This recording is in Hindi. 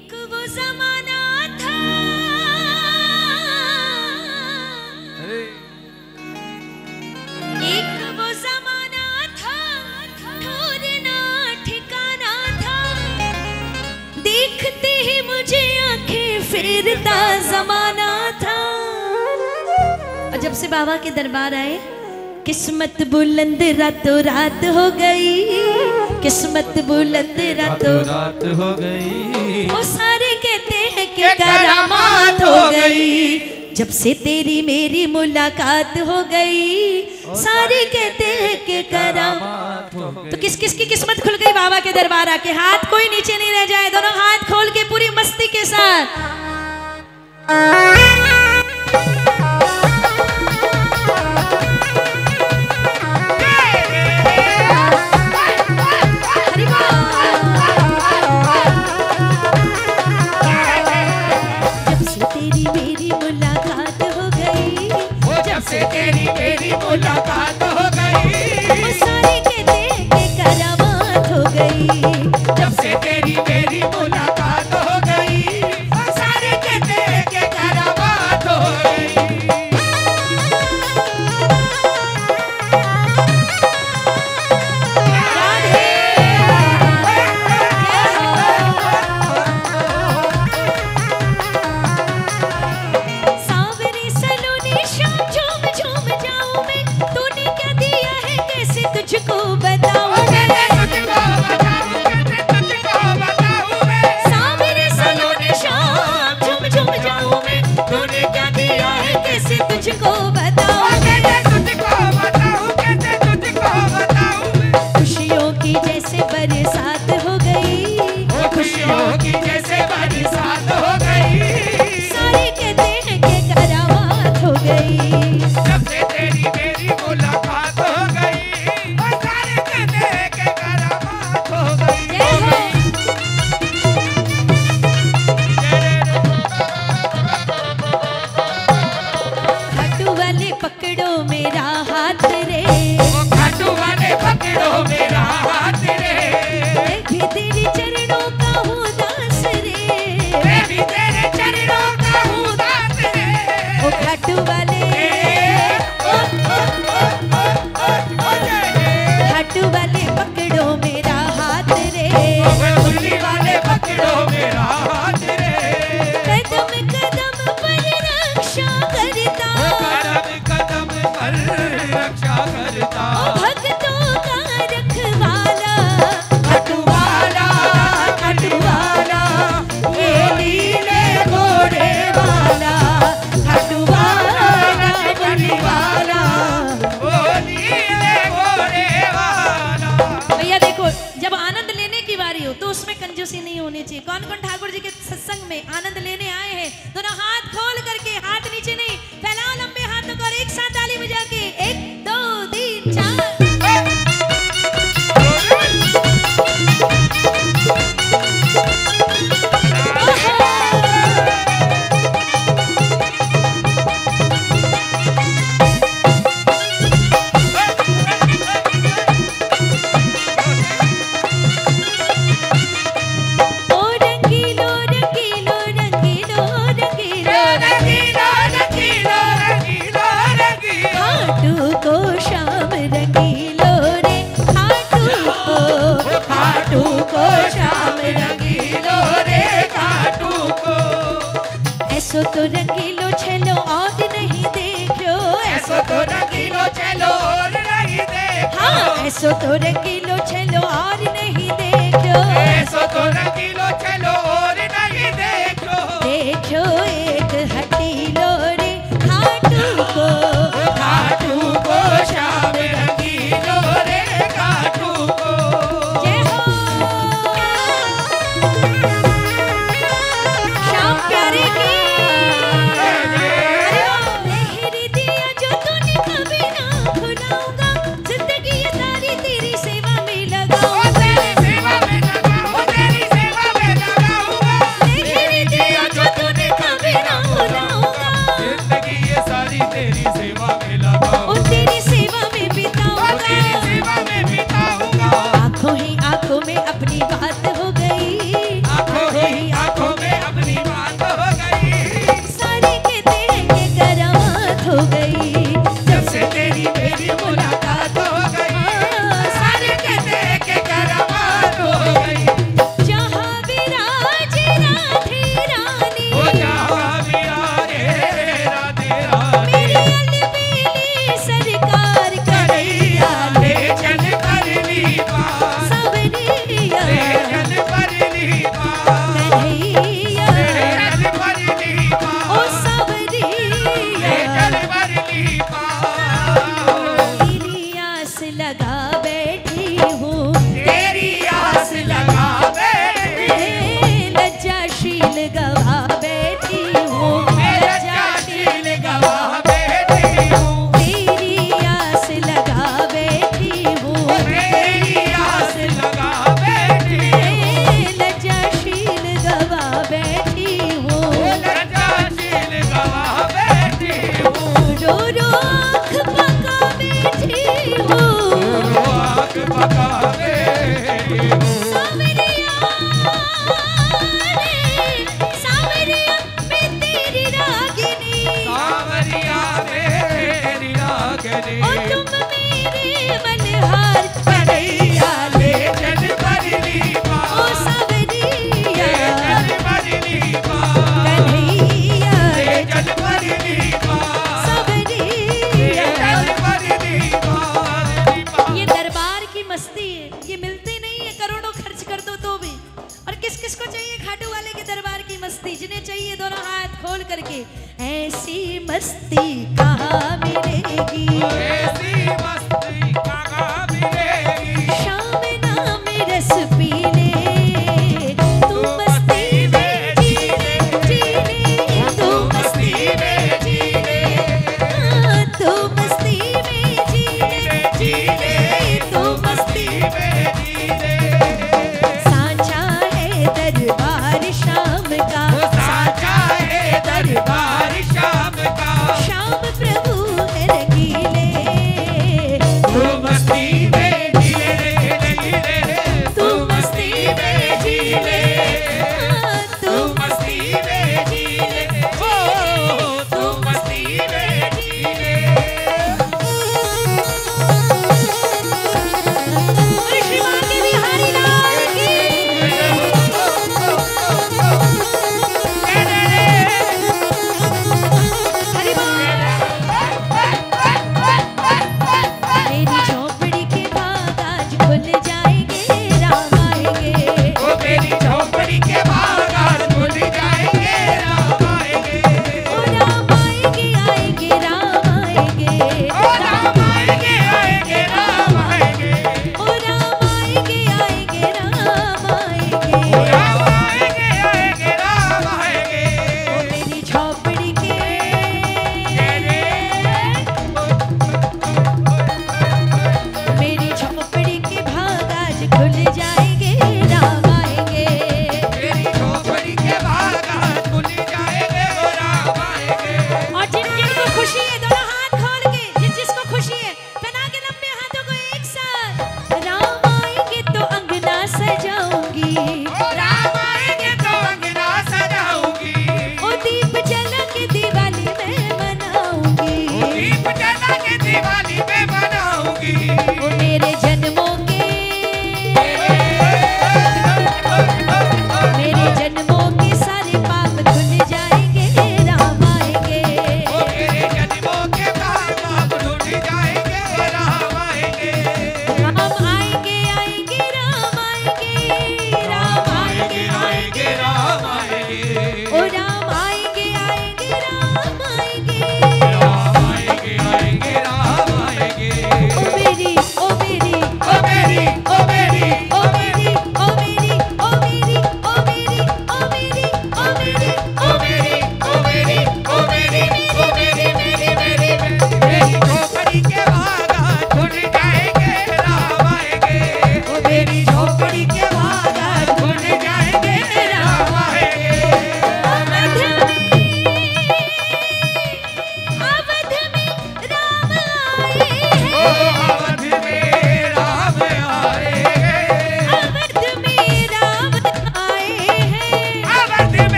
वो जमाना था। वो जमाना था ठिकाना था। देखते ही मुझे आँखें जमाना था। और जब से बाबा के दरबार आए किस्मत बुलंद रातों रात हो गई। किस्मत बुलंद रात रात हो गई। वो सारे कहते हैं कि करामात हो गई। जब से तेरी मेरी मुलाकात हो गई सारे कहते हैं कि करामात हो गई। तो किस किस की किस्मत खुल गई बाबा के दरबार आके हाथ कोई नीचे नहीं रह जाए दोनों हाथ खोल के पूरी मस्ती के साथ। खुशियों की जब आनंद लेने की बारी हो तो उसमें कंजूसी नहीं होनी चाहिए। कौन कौन ठाकुर जी के सत्संग में आनंद लेने आए हैं? दोनों हाथ खोल करके, हाथ नीचे नहीं ऐसो तो रंगीलो छलो और नहीं देखो। ऐसो तो रंगीलो छलो और नहीं देखो। हाँ ऐसो तो रंगीलो छलो और नहीं देखो। ऐसो तो रंग खोल करके ऐसी मस्ती कहा मिलेगी? ऐसी मस्ती